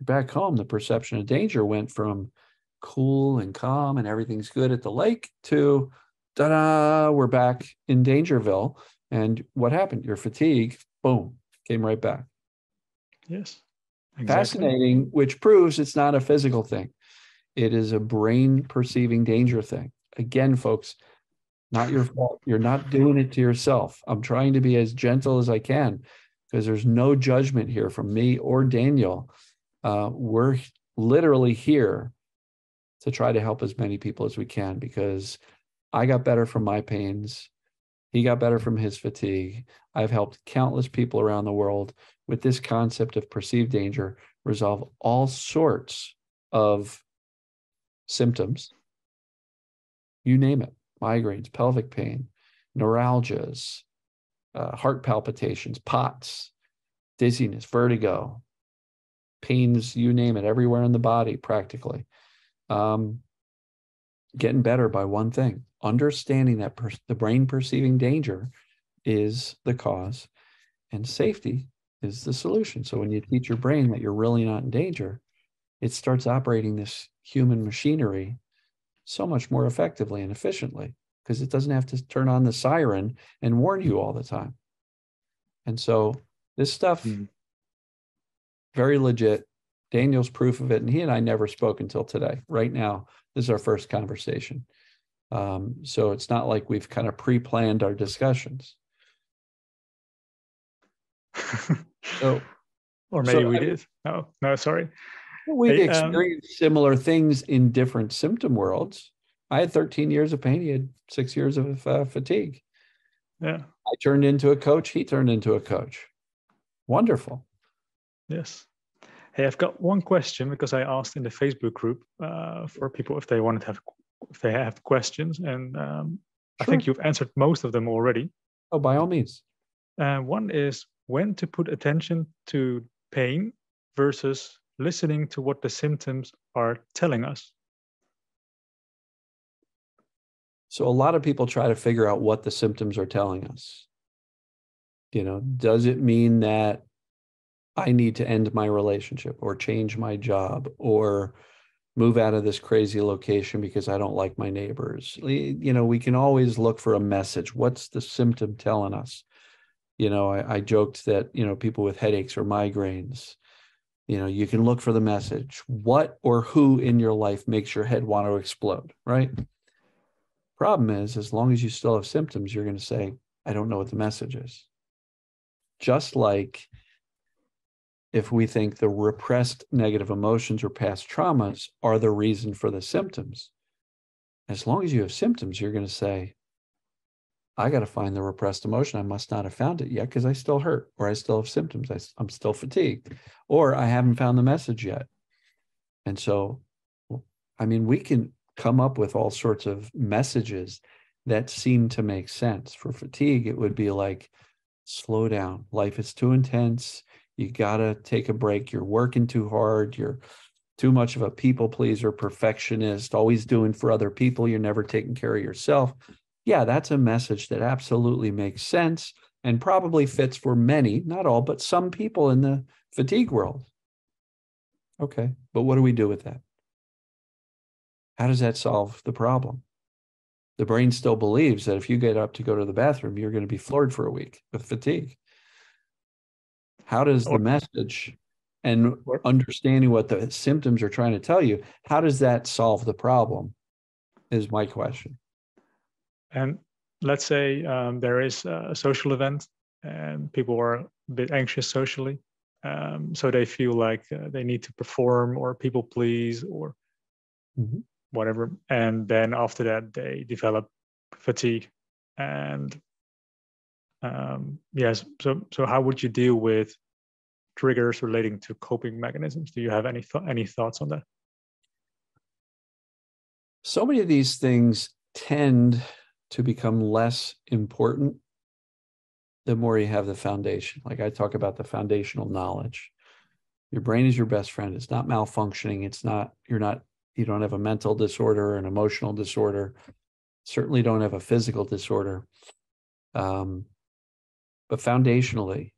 Back home the perception of danger went from cool and calm and everything's good at the lake to da-da we're back in dangerville. And what happened? Your fatigue boom came right back. Yes. Exactly. fascinating which proves it's not a physical thing it is a brain perceiving danger thing. Again folks not your fault. You're not doing it to yourself. I'm trying to be as gentle as i can because there's no judgment here from me or daniel. Uh, we're literally here to try to help as many people as we can because i got better from my pains. He got better from his fatigue. I've helped countless people around the world with this concept of perceived danger resolve all sorts of symptoms. You name it migraines, pelvic pain, neuralgias, uh, heart palpitations, POTS, dizziness, vertigo, pains, you name it, everywhere in the body practically. Um, getting better by one thing understanding that per- the brain perceiving danger is the cause and safety is the solution. So when you teach your brain that you're really not in danger, it starts operating this human machinery so much more effectively and efficiently because it doesn't have to turn on the siren and warn you all the time. And so this stuff, Mm. very legit. Daniel's proof of it, and he and I never spoke until today. Right now, this is our first conversation. Um, so it's not like we've kind of pre-planned our discussions. So or maybe so we I- did. No, no, sorry. We've Hey, um, experienced similar things in different symptom worlds. I had 13 years of pain. He had six years of uh, fatigue. Yeah. I turned into a coach. He turned into a coach. Wonderful. Yes. Hey, I've got one question because I asked in the Facebook group uh, for people if they wanted to have if they have questions, and um, I think you've answered most of them already. Oh, by all means. Uh, one is when to put attention to pain versus listening to what the symptoms are telling us. So a lot of people try to figure out what the symptoms are telling us. You know, does it mean that I need to end my relationship or change my job or move out of this crazy location because I don't like my neighbors? You know, we can always look for a message. What's the symptom telling us? You know, I, I joked that, you know, people with headaches or migraines, you know, you can look for the message. What or who in your life makes your head want to explode, right? Problem is, as long as you still have symptoms, you're going to say, I don't know what the message is. Just like if we think the repressed negative emotions or past traumas are the reason for the symptoms, as long as you have symptoms, you're going to say, I got to find the repressed emotion. I must not have found it yet because I still hurt, or I still have symptoms. I, I'm still fatigued, or I haven't found the message yet. And so, I mean, we can come up with all sorts of messages that seem to make sense. For fatigue, it would be like, slow down. Life is too intense. You got to take a break. You're working too hard. You're too much of a people pleaser, perfectionist, always doing for other people. You're never taking care of yourself yeah, that's a message that absolutely makes sense and probably fits for many, not all, but some people in the fatigue world. Okay, but what do we do with that? How does that solve the problem? The brain still believes that if you get up to go to the bathroom, you're going to be floored for a week with fatigue. How does the message and understanding what the symptoms are trying to tell you, how does that solve the problem? Is my question. And let's say um, there is a social event and people are a bit anxious socially. Um, so they feel like uh, they need to perform or people please or mm-hmm. whatever. And then after that, they develop fatigue. And um, yes, so so how would you deal with triggers relating to coping mechanisms? Do you have any th- any thoughts on that? So many of these things tend to become less important the more you have the foundation. Like I talk about the foundational knowledge. Your brain is your best friend. It's not malfunctioning. It's not, you're not, you don't have a mental disorder or an emotional disorder. Certainly don't have a physical disorder. Um, but foundationally,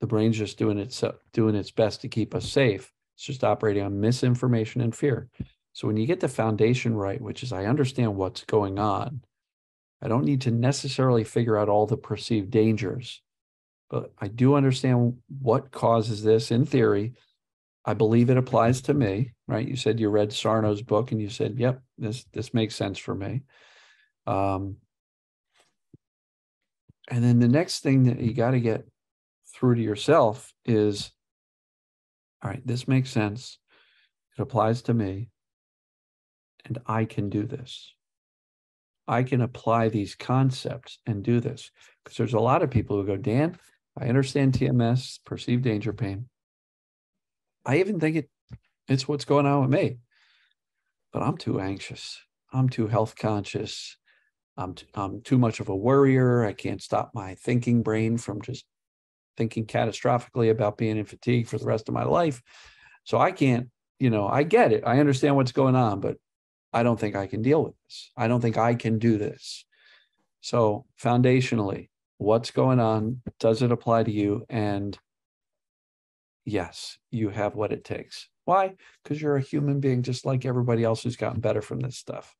the brain's just doing its doing its best to keep us safe. It's just operating on misinformation and fear. So when you get the foundation right, which is I understand what's going on, I don't need to necessarily figure out all the perceived dangers, but I do understand what causes this in theory. I believe it applies to me, right? You said you read Sarno's book and you said, yep, this this makes sense for me. Um, and then the next thing that you got to get through to yourself is all right, this makes sense. It applies to me. And I can do this. I can apply these concepts and do this. Because there's a lot of people who go, Dan, I understand TMS, perceived danger pain. I even think it it's what's going on with me. But I'm too anxious. I'm too health conscious. I'm, t- I'm too much of a worrier. I can't stop my thinking brain from just thinking catastrophically about being in fatigue for the rest of my life. So I can't, you know, I get it. I understand what's going on, but I don't think I can deal with this. I don't think I can do this. So, foundationally, what's going on? Does it apply to you? And yes, you have what it takes. Why? Because you're a human being just like everybody else who's gotten better from this stuff.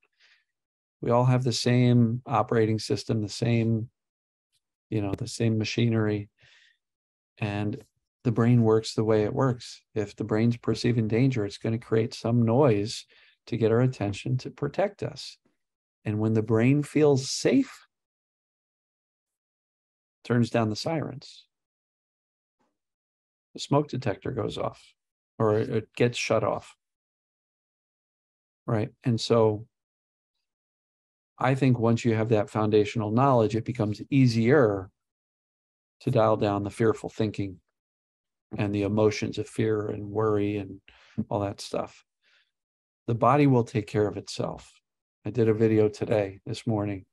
We all have the same operating system, the same, you know, the same machinery. And the brain works the way it works. If the brain's perceiving danger, it's going to create some noise to get our attention to protect us. And when the brain feels safe, turns down the sirens. The smoke detector goes off or it gets shut off. Right. And so I think once you have that foundational knowledge, it becomes easier to dial down the fearful thinking and the emotions of fear and worry and all that stuff the body will take care of itself. I did a video today, this morning,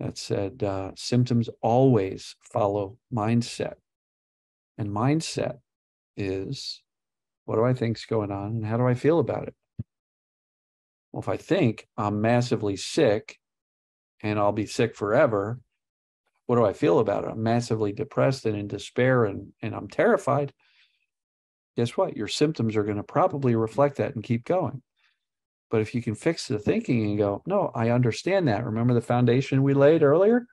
that said uh, symptoms always follow mindset. And mindset is what do I think's going on and how do I feel about it? Well, if I think I'm massively sick and I'll be sick forever, what do I feel about it? I'm massively depressed and in despair and, and I'm terrified. Guess what? Your symptoms are going to probably reflect that and keep going. But if you can fix the thinking and go, no, I understand that. Remember the foundation we laid earlier?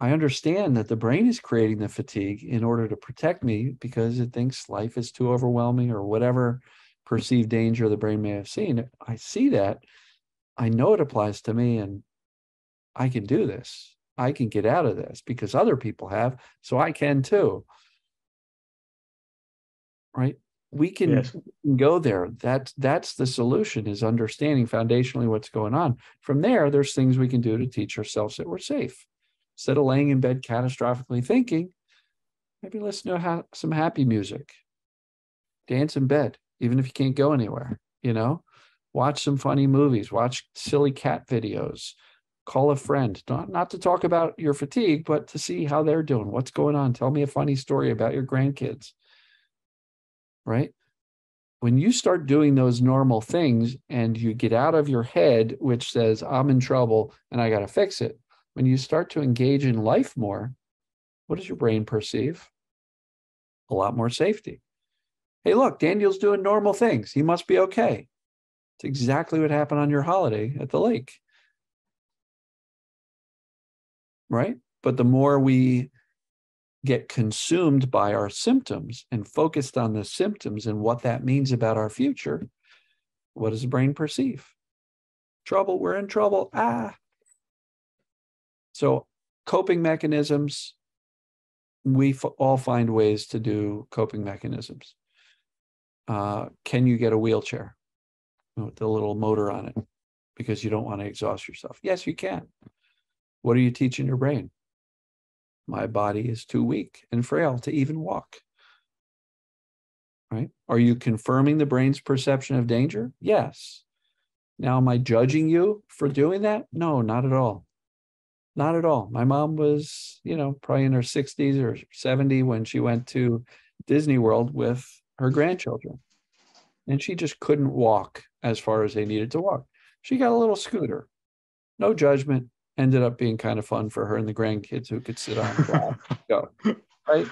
I understand that the brain is creating the fatigue in order to protect me because it thinks life is too overwhelming or whatever perceived danger the brain may have seen. I see that. I know it applies to me. And I can do this. I can get out of this because other people have, so I can too. Right? We can Yes. go there. That's that's the solution is understanding foundationally what's going on. From there, there's things we can do to teach ourselves that we're safe. Instead of laying in bed catastrophically thinking, maybe listen to ha- some happy music. Dance in bed, even if you can't go anywhere, you know? Watch some funny movies, watch silly cat videos, call a friend, not, not to talk about your fatigue, but to see how they're doing, what's going on. Tell me a funny story about your grandkids. Right? When you start doing those normal things and you get out of your head, which says, I'm in trouble and I got to fix it, when you start to engage in life more, what does your brain perceive? A lot more safety. Hey, look, Daniel's doing normal things. He must be okay. It's exactly what happened on your holiday at the lake. Right? But the more we get consumed by our symptoms and focused on the symptoms and what that means about our future, what does the brain perceive? Trouble, we're in trouble. Ah. So, coping mechanisms, we f- all find ways to do coping mechanisms. Uh, can you get a wheelchair with a little motor on it because you don't want to exhaust yourself? Yes, you can. What are you teaching your brain? My body is too weak and frail to even walk. Right? Are you confirming the brain's perception of danger? Yes. Now, am I judging you for doing that? No, not at all. Not at all. My mom was, you know, probably in her 60s or 70 when she went to Disney World with her grandchildren. And she just couldn't walk as far as they needed to walk. She got a little scooter. No judgment. Ended up being kind of fun for her and the grandkids who could sit on the lap. Go. Right.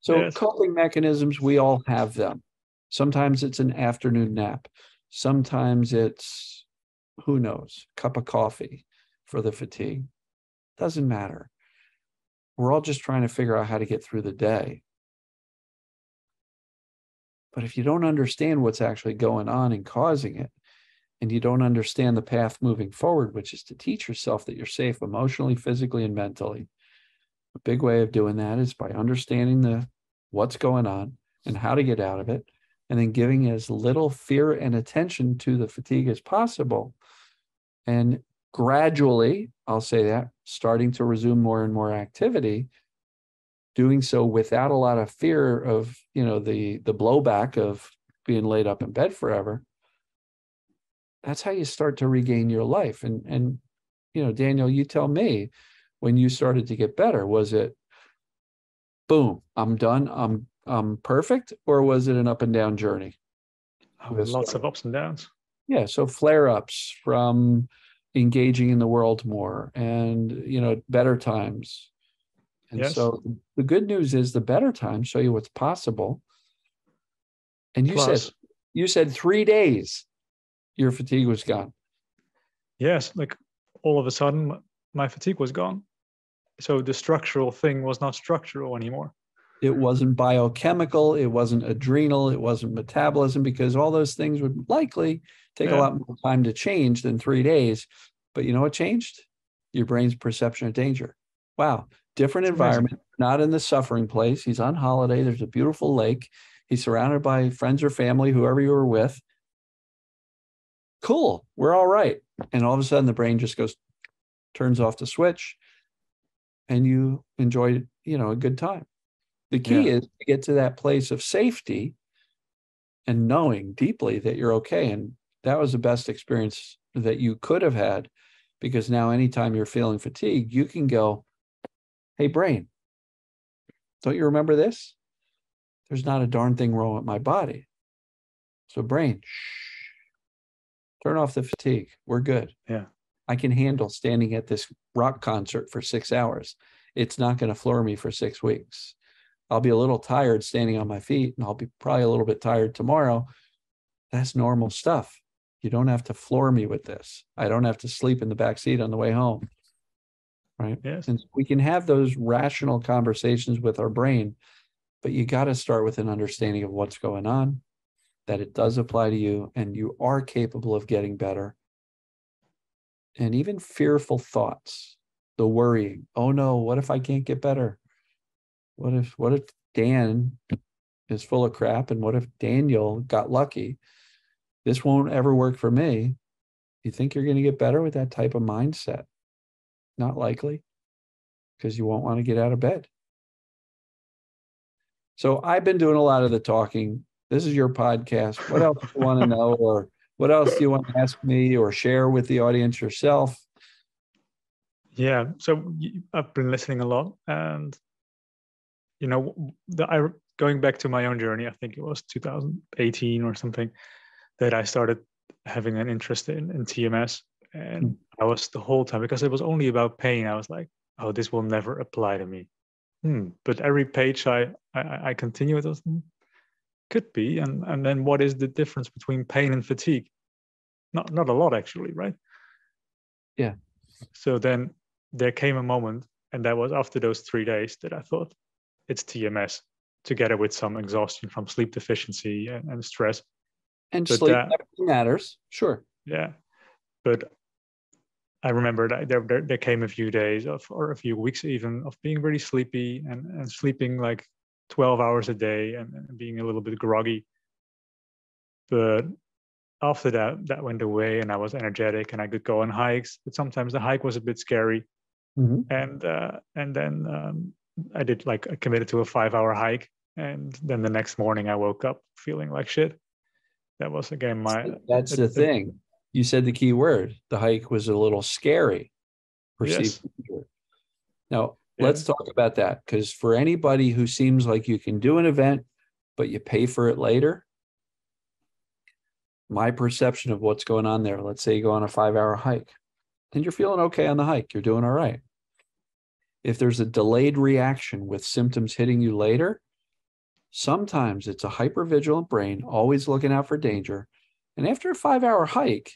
So Yes. coping mechanisms, we all have them. Sometimes it's an afternoon nap. Sometimes it's who knows, cup of coffee for the fatigue. Doesn't matter. We're all just trying to figure out how to get through the day. But if you don't understand what's actually going on and causing it, and you don't understand the path moving forward, which is to teach yourself that you're safe emotionally, physically, and mentally, a big way of doing that is by understanding the what's going on and how to get out of it, and then giving as little fear and attention to the fatigue as possible. And gradually, I'll say that, starting to resume more and more activity, doing so without a lot of fear of, you know, the the blowback of being laid up in bed forever. That's how you start to regain your life. And and you know, Daniel, you tell me when you started to get better, was it boom, I'm done, I'm I'm perfect, or was it an up and down journey? Oh, lots of ups and downs. Yeah, so flare ups from engaging in the world more and you know better times. And Yes. so the good news is the better times show you what's possible. And you Plus, said you said 3 days your fatigue was gone. yes, like all of a sudden my fatigue was gone. So the structural thing was not structural anymore. It wasn't biochemical, it wasn't adrenal, it wasn't metabolism because all those things would likely take a lot more time to change than 3 days. But you know what changed? Your brain's perception of danger. Wow, different environment, not in the suffering place. He's on holiday. There's a beautiful lake. He's surrounded by friends or family, whoever you were with. Cool, we're all right. And all of a sudden, the brain just goes, turns off the switch, and you enjoy, you know, a good time. The key Yeah. is to get to that place of safety and knowing deeply that you're okay. And that was the best experience that you could have had because now, anytime you're feeling fatigued, you can go, Hey, brain, don't you remember this? There's not a darn thing wrong with my body. So, brain, shh, turn off the fatigue. We're good. Yeah. I can handle standing at this rock concert for six hours. It's not going to floor me for six weeks. I'll be a little tired standing on my feet, and I'll be probably a little bit tired tomorrow. That's normal stuff. You don't have to floor me with this. I don't have to sleep in the back seat on the way home. Right. Yes. And we can have those rational conversations with our brain, but you got to start with an understanding of what's going on, that it does apply to you, and you are capable of getting better. And even fearful thoughts, the worrying. Oh no, what if I can't get better? What if what if Dan is full of crap and what if Daniel got lucky? This won't ever work for me. You think you're going to get better with that type of mindset? Not likely because you won't want to get out of bed. So I've been doing a lot of the talking. This is your podcast. What else do you want to know or what else do you want to ask me or share with the audience yourself? Yeah, so I've been listening a lot, and you know, the, I going back to my own journey. I think it was 2018 or something that I started having an interest in, in TMS, and mm. I was the whole time because it was only about pain. I was like, oh, this will never apply to me. Hmm. But every page I I, I continue with, hmm, could be, and and then what is the difference between pain and fatigue? Not not a lot actually, right? Yeah. So then there came a moment, and that was after those three days that I thought it's TMS together with some exhaustion from sleep deficiency and, and stress. And but sleep that, matters, sure. Yeah, but I remember that there, there, there came a few days of or a few weeks even of being really sleepy and, and sleeping like 12 hours a day and, and being a little bit groggy. But after that, that went away and I was energetic and I could go on hikes. But sometimes the hike was a bit scary Mm-hmm. And uh, and then um, I did like I committed to a five hour hike, and then the next morning I woke up feeling like shit. That was again my. That's the thing. You said the key word. The hike was a little scary. Perceived. Yes. Now let's talk about that because for anybody who seems like you can do an event, but you pay for it later. My perception of what's going on there. Let's say you go on a five hour hike and you're feeling okay on the hike. You're doing all right if there's a delayed reaction with symptoms hitting you later, sometimes it's a hypervigilant brain always looking out for danger. And after a five hour hike,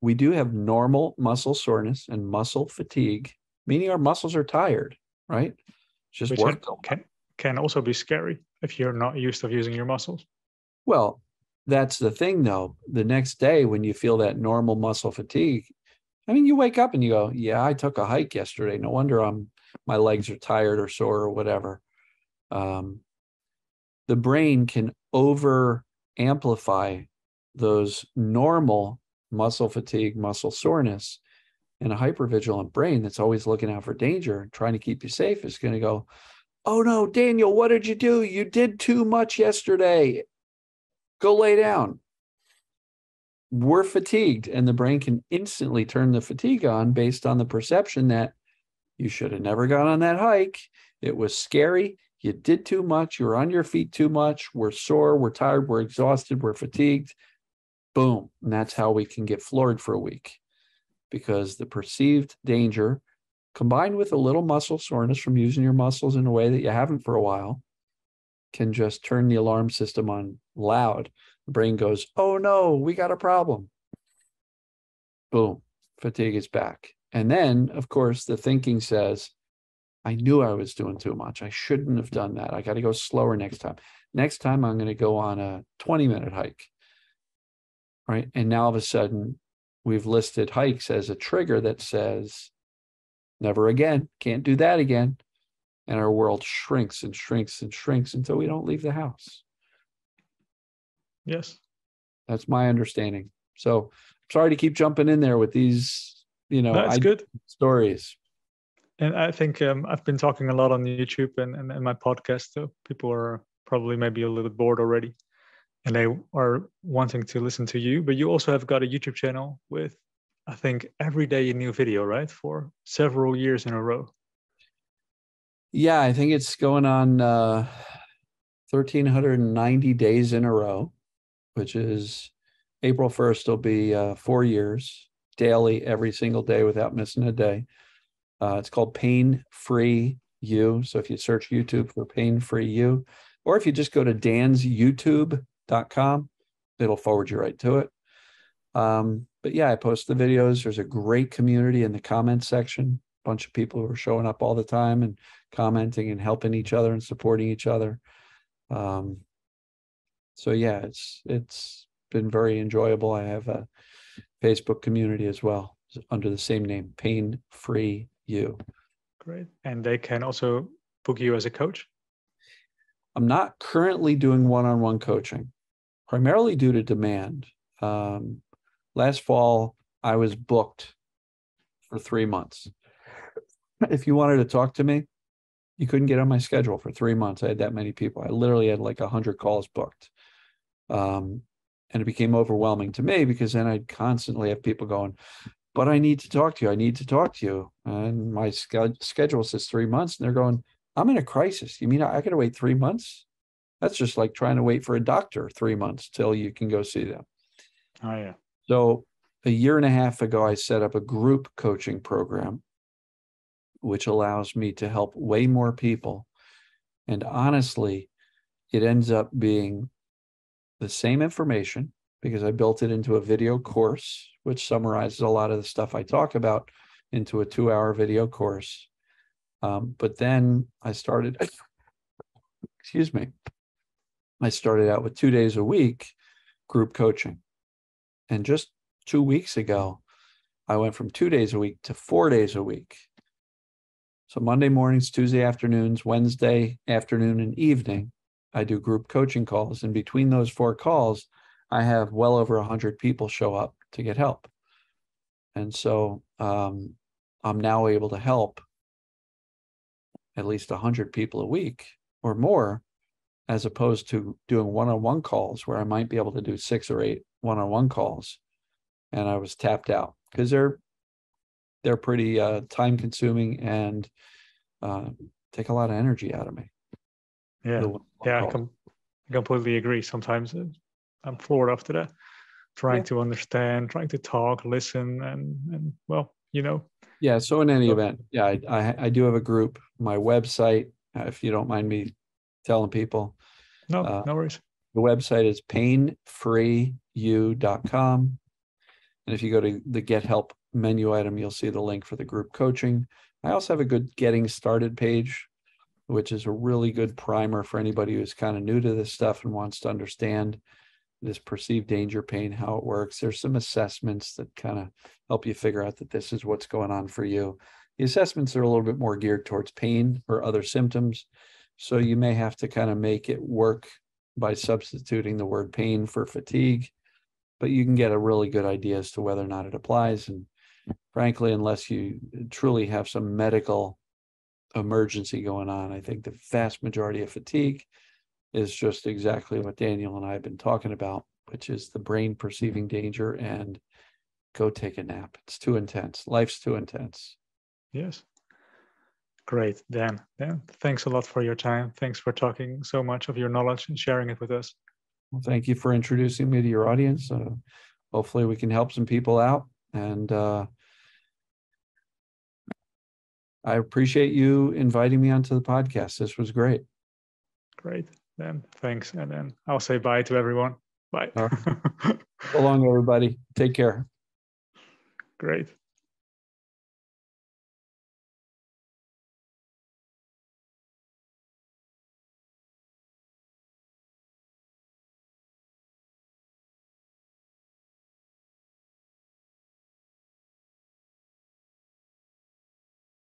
we do have normal muscle soreness and muscle fatigue, meaning our muscles are tired, right? just Which work. Can, can also be scary if you're not used to using your muscles. Well, that's the thing though. The next day, when you feel that normal muscle fatigue, I mean, you wake up and you go, Yeah, I took a hike yesterday. No wonder I'm my legs are tired or sore or whatever. Um, the brain can over amplify those normal muscle fatigue, muscle soreness. And a hypervigilant brain that's always looking out for danger and trying to keep you safe is going to go, Oh no, Daniel, what did you do? You did too much yesterday. Go lay down. We're fatigued, and the brain can instantly turn the fatigue on based on the perception that you should have never gone on that hike. It was scary. You did too much. You were on your feet too much. We're sore. We're tired. We're exhausted. We're fatigued. Boom. And that's how we can get floored for a week because the perceived danger combined with a little muscle soreness from using your muscles in a way that you haven't for a while can just turn the alarm system on loud. The brain goes, oh no, we got a problem. Boom, fatigue is back. And then, of course, the thinking says, I knew I was doing too much. I shouldn't have done that. I got to go slower next time. Next time, I'm going to go on a 20 minute hike. Right. And now all of a sudden, we've listed hikes as a trigger that says, never again, can't do that again. And our world shrinks and shrinks and shrinks until we don't leave the house. Yes. That's my understanding. So sorry to keep jumping in there with these you know, that's good stories. And I think um, I've been talking a lot on YouTube and, and, and my podcast, so people are probably maybe a little bored already and they are wanting to listen to you. But you also have got a YouTube channel with, I think, every day a new video, right? For several years in a row. Yeah, I think it's going on uh, 1,390 days in a row, which is April 1st will be uh, four years daily, every single day without missing a day. Uh, it's called Pain Free You. So if you search YouTube for Pain Free You, or if you just go to dansyoutube.com, it'll forward you right to it. Um, but yeah, I post the videos. There's a great community in the comments section. A bunch of people who are showing up all the time and commenting and helping each other and supporting each other. Um, so yeah, it's it's been very enjoyable. I have a Facebook community as well under the same name, Pain Free you. Great. And they can also book you as a coach? I'm not currently doing one on one coaching, primarily due to demand. Um, last fall, I was booked for three months. If you wanted to talk to me, you couldn't get on my schedule for three months. I had that many people. I literally had like a hundred calls booked. Um, and it became overwhelming to me because then I'd constantly have people going, but I need to talk to you. I need to talk to you. And my schedule says three months. And they're going, I'm in a crisis. You mean I, I got to wait three months? That's just like trying to wait for a doctor three months till you can go see them. Oh, yeah. So a year and a half ago, I set up a group coaching program, which allows me to help way more people. And honestly, it ends up being the same information because I built it into a video course, which summarizes a lot of the stuff I talk about into a two hour video course. Um, but then I started, excuse me, I started out with two days a week group coaching. And just two weeks ago, I went from two days a week to four days a week. So Monday mornings, Tuesday afternoons, Wednesday afternoon, and evening, I do group coaching calls. And between those four calls, I have well over 100 people show up to get help. And so um, I'm now able to help at least 100 people a week or more, as opposed to doing one on one calls where I might be able to do six or eight one on one calls. And I was tapped out because they're they're pretty uh, time consuming and uh, take a lot of energy out of me. Yeah, yeah, I com- completely agree. Sometimes uh, I'm floored after that, trying yeah. to understand, trying to talk, listen, and and well, you know. Yeah. So in any so, event, yeah, I, I, I do have a group. My website, uh, if you don't mind me telling people. No, uh, no worries. The website is painfreeyou.com. And if you go to the Get Help menu item, you'll see the link for the group coaching. I also have a good getting started page which is a really good primer for anybody who's kind of new to this stuff and wants to understand this perceived danger pain, how it works. There's some assessments that kind of help you figure out that this is what's going on for you. The assessments are a little bit more geared towards pain or other symptoms. So you may have to kind of make it work by substituting the word pain for fatigue, but you can get a really good idea as to whether or not it applies. And frankly, unless you truly have some medical emergency going on. I think the vast majority of fatigue is just exactly what Daniel and I have been talking about, which is the brain perceiving danger and go take a nap. It's too intense. Life's too intense. Yes. Great, Dan. Dan, thanks a lot for your time. Thanks for talking so much of your knowledge and sharing it with us. Well, thank you for introducing me to your audience. Uh, hopefully, we can help some people out. And uh, I appreciate you inviting me onto the podcast. This was great. Great. Then thanks. And then I'll say bye to everyone. Bye. Right. so long, everybody. Take care. Great.